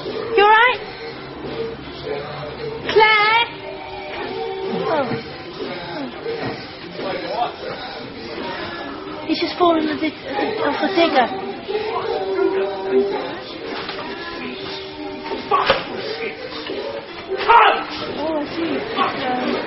You alright? Claire? Oh. He's just falling off the digger.